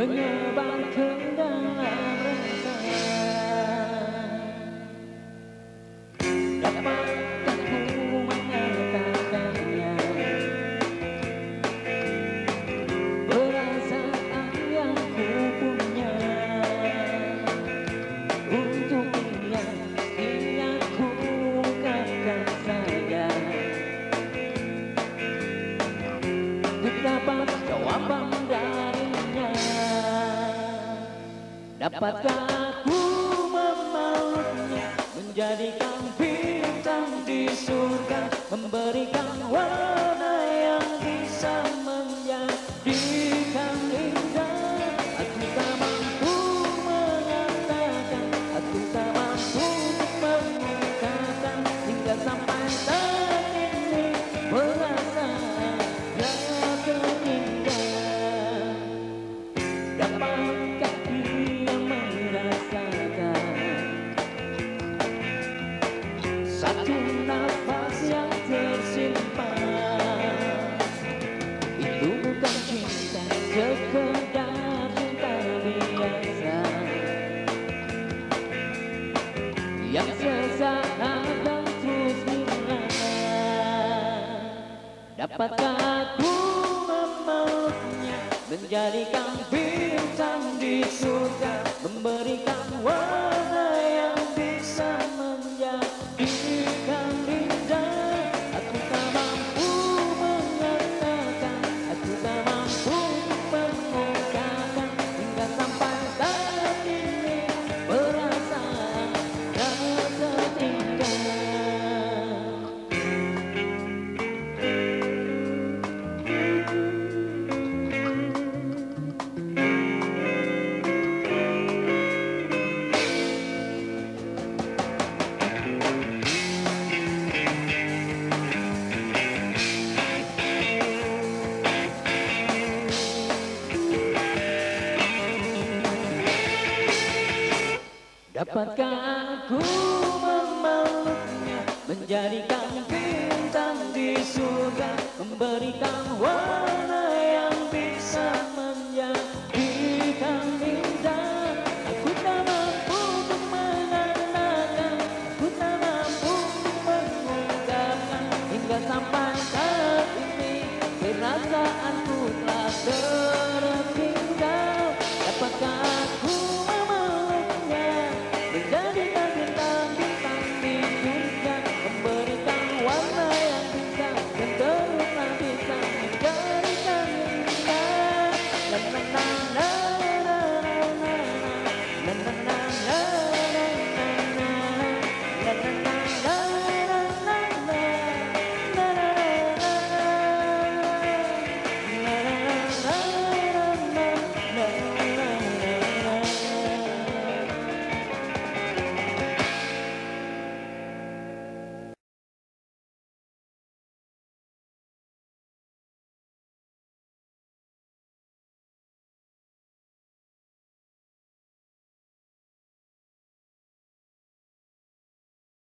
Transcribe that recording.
When Dapatkah aku memeluknya Menjadikan bintang di surga Memberikan warna sekedar cinta biasa. Yang sesaat dan terus mengata dapatkah aku memeluknya? Menjadikan bintang di surga. Memberikan wajah Dapatkah aku memeluknya Menjadikan bintang di surga Memberikan warna yang bisa menjadikan bintang Aku tak mampu untuk mengatakan Aku tak mampu untuk mengungkapkan Hingga sampai saat ini Dirasa